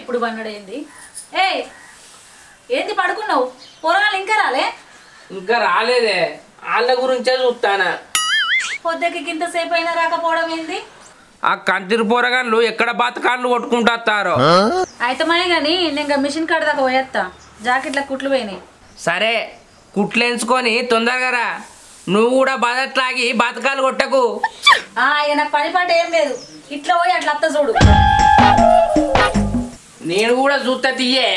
ఇప్పుడు పన్నడైంది ఏయ్ ఏంది పడుకున్నావు? పొరగాలు ఇంకా రాలే? ఇంకా రాలేదే. వాళ్ళ గురించే చూస్తానా. పొద్దుకి ఇంతసేపు అయినా రాకపోవడం ఏంది? ఆ కంతిరి పోరగాన్లు ఎక్కడ బతకాన్లు కొట్టుకుంటారో అయితే మనే కానీ నేను ఇంకా మిషన్ కాడ దాకా పోయేస్తా జాకెట్ల కుట్లు పోయినాయి. సరే కుట్లేంచుకొని తొందరగా రా. నువ్వు కూడా బతట్లాగి బతకాలు కొట్టకు. ఆ ఇక నాకు పని పాట ఏం లేదు. ఇట్లా పోయి అట్లా అత్త చూడు. నేను కూడా చూస్తా తీయే.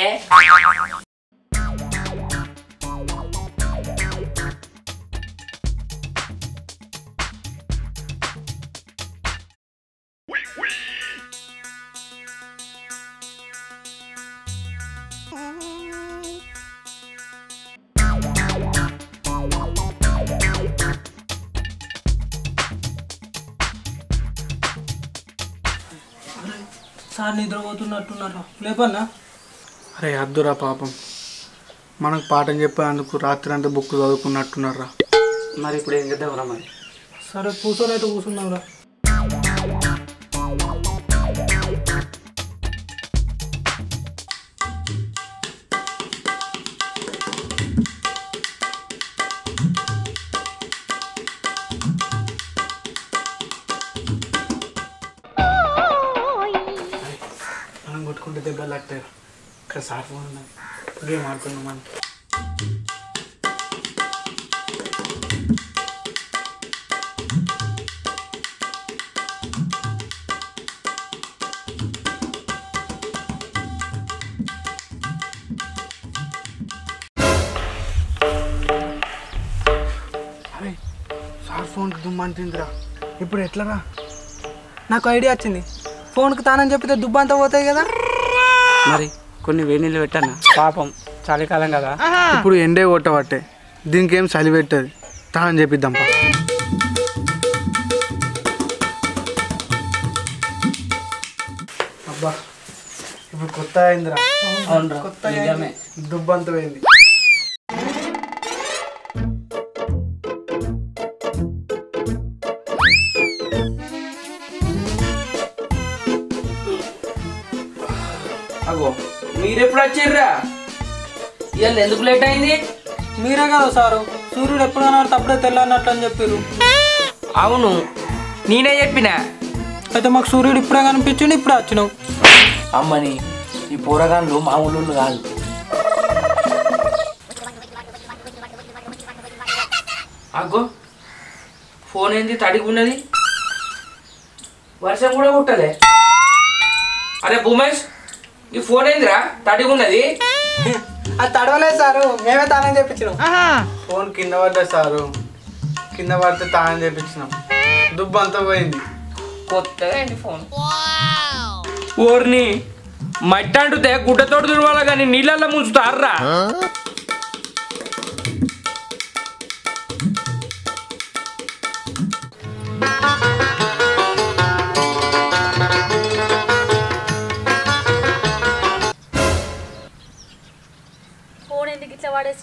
సార్ నిద్రపోతున్నట్టున్నారా? లేపన్నా? అరే అద్దురా పాపం. మనకు పాఠం చెప్పేందుకు రాత్రి అంతా బుక్ చదువుకున్నట్టున్నారా? మరి ఇప్పుడు ఏం చేద్దాంరా మరి? సరే కూర్చొని అయితే కూర్చున్నావురా కొట్టుకుంటే ఇక్కడ సార్ ఫోన్ ఉన్నది. గేమ్ ఆడుకుందాం మనం అరే సార్ ఫోన్కి దుమ్మంతిందిరా ఇప్పుడు ఎట్లరా? నాకు ఐడియా వచ్చింది. ఫోన్కి తానని చెప్పితే దుబ్బంతా పోతాయి కదా. మరి కొన్ని వేడి నీళ్ళు పెట్టాను? పాపం చలికాలం కదా. ఇప్పుడు ఎండే కొట్టబట్టే దీనికి ఏం చలి పెట్టదు. తాను చెప్పిద్దాం పా. అబ్బా ఇప్పుడు కొత్త అయిందిరా. అవునరా కొత్త దుబ్బంత పోయింది మీరెప్పుడు వచ్చిర్రా. ఇవాళ ఎందుకు లేట్ అయింది? మీరే కదా సారు. సూర్యుడు ఎప్పుడు కనబడితే అప్పుడే తెల్లన్నట్లు అని చెప్పారు అవును నేనే చెప్పిన. అయితే మాకు సూర్యుడు ఇప్పుడే కనిపించిండు ఇప్పుడే వచ్చినావు. అమ్మని ఈ పోరగాన్లు మామూలు కాదు. అగ్గో ఫోన్ ఏంది? తడిగి ఉన్నది. వర్షం కూడా కుట్టలే అరే భూమేష్ ఈ ఫోన్ ఏందిరా తడిగి ఉన్నది? అది తడవలేదు సారు మేమే తానని చెప్పించినాం ఫోన్ కింద పడ్డా సారు. కింద పడితే తాను చేపించినాం. దుబ్బంతా పోయింది. కొత్తగా ఏంటి ఫోన్. ఓర్ని మట్టి అంటుతే గుడ్డతోటి తుడవాలి కానీ నీళ్ళల్లో ముంచుతారా?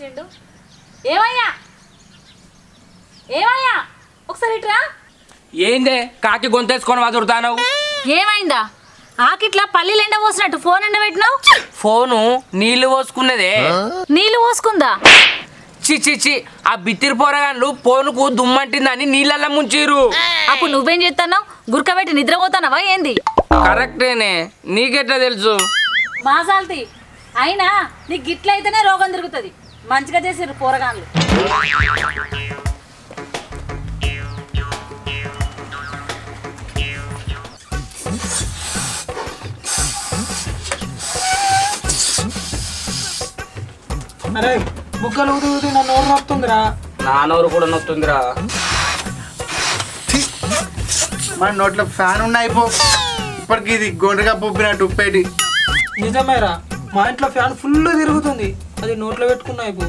వాడేసిండు ఏమయ్యా? ఏమయ్యా? ఒకసారి ఇట్రా. ఏందే? కాకి గొంతేసుకొని వదురుతాను ఏమైందా? ఆకిట్లా పల్లీలు ఎండ పోసినట్టు ఫోన్ ఎండ పెట్టినావు? ఫోను నీళ్ళు పోసుకున్నదే. నీళ్ళు పోసుకుందా? చి చి చి ఆ బిత్తిరి పోరగాన్లు ఫోనుకు దుమ్మంటిందని నీళ్ళల్లో ముంచిరు అప్పుడు నువ్వేం చేస్తున్నావు గురకబెట్టి నిద్రపోతానవా ఏంది? కరెక్టేనే. నీకెట్లా తెలుసు? మాసాల్తి. అయినా నీకు గిట్లయితేనే రోగం తిరుగుతుంది. మంచిగా చేసిర్రు పోరగాన్లు అరే బుగ్గలు ఊది ఊది నన్ను నోరు నొప్పుతుందిరా నా నోరు కూడా నొత్తుందిరా మన నోట్లో ఫ్యాన్ ఉన్న అయిపో ఇప్పటికి ఇది గొండగా పొప్పినట్టు ఉప్పేటి. నిజమేరా మా ఇంట్లో ఫ్యాన్ ఫుల్ తిరుగుతుంది. అది నోట్లో పెట్టుకున్నా అయిపో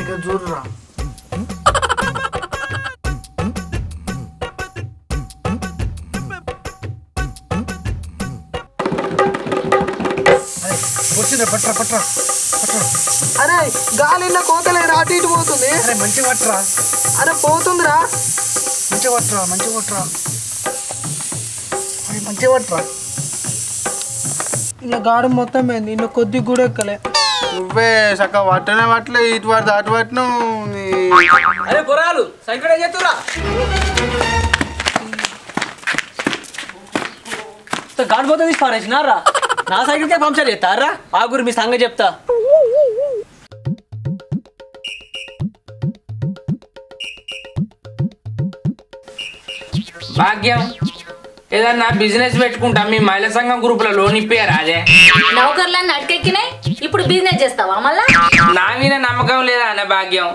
ఇక చూడరా. వచ్చిందా పట్రా పట్రా పట్రా అరే గాలి ఇలా కోతలేరా అటు ఇటు పోతుంది. అరే మంచిగా పట్రా అరే పోతుందిరా. మంచిగా పట్రా మంచిగా పట్రా మంచిగా పట్రా ఇలా గాడి మొత్తం పోయింది ఇన్న కొద్దిగా కూడా ఎక్కలే. నువ్వే చక్క పట్టనే పట్టలే ఇటు పడితే అటు పట్టిను నీ అరే పొరాలు సైకిల్ ఏం చేస్తురా గాడిపోతే తీసి పారేసినారా? నా సైకిల్కే పంక్చర్ చేస్తారా? ఆగురు మీ సంగతి చెప్తా. భాగ్యం. ఏదన్నా బిజినెస్ పెట్టుకుంటా మీ మహిళా సంఘం గ్రూప్లో లోన్ ఇప్పారా అదే నౌకర్లన్నీ అటకెక్కినాయి ఇప్పుడు బిజినెస్ చేస్తావా మళ్ళా? నా మీద నమ్మకం లేదా అన్న భాగ్యం.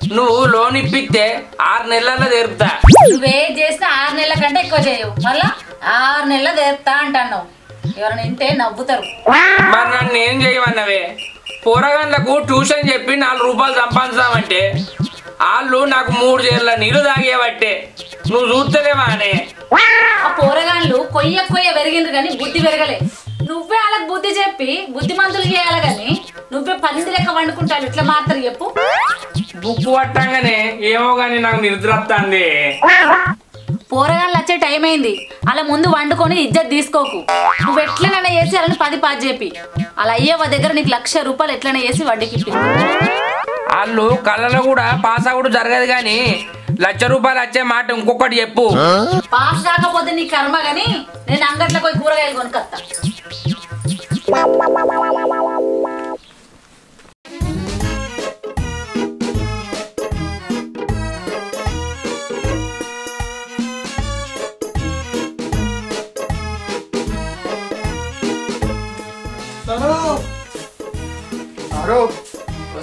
నువ్వు లోన్ ఇప్పిస్తే ఆరు నెలల్లో తెరుపుతా. నువ్వే చేసినా ఆరు నెలల కంటే ఎక్కువ చేయవు. మళ్ళా ఆరు నెలల తెరుతా అంటున్నావు. ఎవరైనా వింటే నవ్వుతారు. మరి నన్ను ఏం చేయమన్నవే? పోరగాళ్ళకు ట్యూషన్ చెప్పి నాలుగు రూపాయలు సంపాదించామంటే వాళ్ళు నాకు మూడు చేర్ల నీళ్ళు తాగేవట్టే. నువ్వు చూస్తలేవా అనే? కొయ్య కొయ్య పెరిగిండ్రు కానీ బుద్ధి పెరగలే. నువ్వే వాళ్ళకి బుద్ధి చెప్పి బుద్ధిమంతులు చేయాలి కానీ నువ్వే పంది లెక్క వండుకుంటాను ఇట్లా మాత్రం చెప్పు. బుక్ పట్టంగానే ఏమో కానీ నాకు నిద్ర వస్తుంది పోరగాళ్ళు వచ్చే టైం అయింది. అలా ముందు వండుకొని ఇజ్జత్ తీసుకోకు. నువ్వు ఎట్లనైనా చేసి వాళ్ళని పది పాతి చెప్పి. అలా అయ్యేవ దగ్గర నీకు లక్ష రూపాయలు ఎట్లైనా చేసి వడ్డీకి వాళ్ళు కళ్ళలో కూడా పాస్ అవుడు జరగదు కానీ లక్ష రూపాయలు వచ్చే మాట ఇంకొకటి చెప్పు. పాస్ రాకపోతే నీ కర్మ గాని నేను అంగట్లో పోయి కూరగాయలు కొనుక్కొస్తా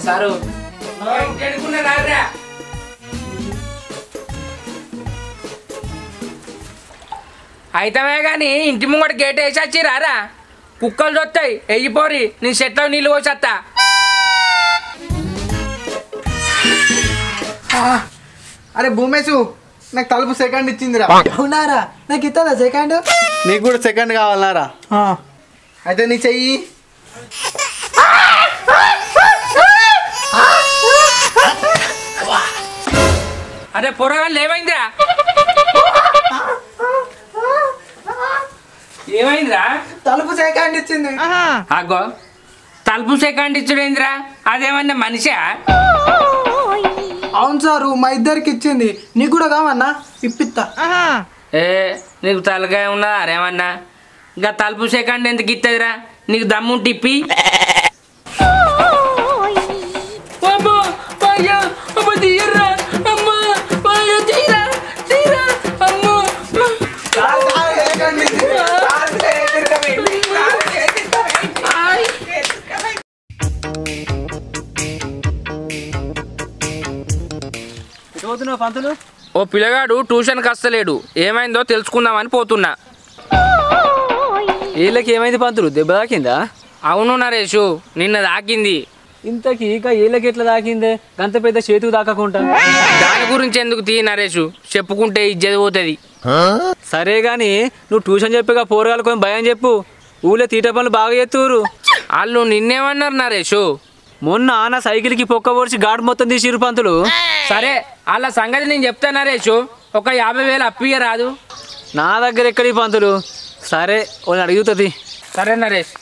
సారు. అయితమే కానీ ఇంటి ముంగట గేట్ వేసి వచ్చి రారా. కుక్కలు చూస్తాయి వెయ్యిపోరి నేను చెట్లో నీళ్ళు పోసేస్తా అరే భూమేశు నాకు తలుపు సెకండ్ ఇచ్చిందిరా. అవునారా? నాకు ఇస్తుందా సెకండ్ నీకు కూడా సెకండ్ కావాలన్నారా అయితే నీ చెయ్యి. అరే పొరగాళ్ళు ఏమైందిరా? ఏమైందిరా? తలుపు సెకండ్ ఇచ్చింది. అగో తలుపు సెకండ్ ఇచ్చుడేందిరా? అదేమన్నా మనిషా? అవును సారు మా ఇద్దరికి ఇచ్చింది. నీకు కూడా కావన్నా? ఇప్పిస్తా ఏ నీకు తలకాయ ఉన్నదా? అరేమన్నా. ఇంకా తలుపు సెకండ్ ఎందుకు ఇస్తుందిరా నీకు దమ్ముంటే ఇప్పి. పంతులు? ఓ పిల్లగాడు ట్యూషన్కి వస్తలేడు. ఏమైందో తెలుసుకుందామని పోతున్నా. ఏళ్ళకి ఏమైంది పంతులు? దెబ్బ తాకిందా? అవును నరేషు నిన్న దాకింది ఇంతకీ ఇక ఏళ్ళకి ఎట్లా తాకిందే? గంత పెద్ద చేతుకు తాకకుండా. దాని గురించి ఎందుకు తీ నరేషు? చెప్పుకుంటే ఇజ్జది పోతుంది. సరే గాని నువ్వు ట్యూషన్ చెప్పగా పోరగాలు కొంచెం భయం చెప్పు. ఊళ్ళో తీట పనులు బాగా చేస్తురు వాళ్ళు నిన్నేమన్నారు నరేషు? మొన్న నా సైకిల్కి పొక్క పొడిచి గాడి మొత్తం తీసిరు పంతులు. సరే వాళ్ళ సంగతి నేను చెప్తా నరేషు. ఒక యాభై వేలు అప్పియ రాదు నా దగ్గర ఎక్కడి పంతులు? సరే వాళ్ళని అడుగుతుంది. సరే నరేష్.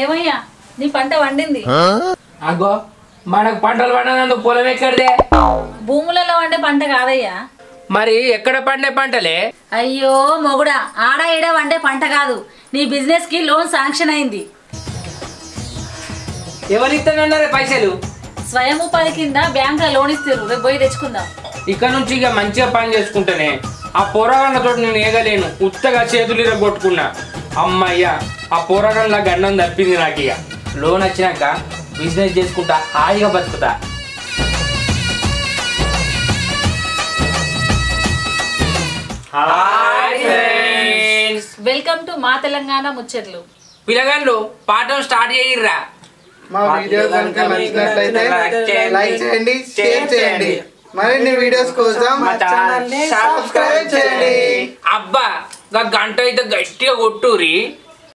ఏమయ్యా నీ పంట వండింది? అగో మనకు పంటలు పండినందుకు పొలం ఎక్కడిదే? భూములలో వండే పంట కాదయ్యా. మరి ఎక్కడ పండే పంటలే? అయ్యో మొగుడా ఆడ ఈడ వండే పంట కాదు. నీ బిజినెస్కి లోన్ శాంక్షన్ అయింది. ఎవరు ఇస్తానన్నారే పైసలు? స్వయం ఉపాధి కింద బ్యాంక్లో లోన్ ఇస్తారు రేపు పోయి తెచ్చుకుందాం. ఇక్కడ నుంచి ఇక మంచిగా పని చేసుకుంటానే. ఆ పోరాగండ్లతో నేను ఏగలేను. ఉత్తగా చేతులు ఇరగొట్టుకున్నా. అమ్మయ్యా ఆ పోరాగండ్ల గండం తప్పింది నాకు ఇక. లోన్ వచ్చినాక బిజినెస్ చేసుకుంటా హాయిగా బతుకుతా. వెల్కమ్ టు మా తెలంగాణ ముచ్చట్లు. పిల్లగాళ్ళు పాఠం స్టార్ట్ చేయిర్రా. మా వీడియో కనుక నచ్చినట్లయితే లైక్ చేయండి. షేర్ చేయండి. మరిన్ని వీడియోస్ కోసం మా ఛానల్ సబ్స్క్రైబ్ చేయండి. అబ్బా గా గంట అయితే గట్టిగా కొట్టురి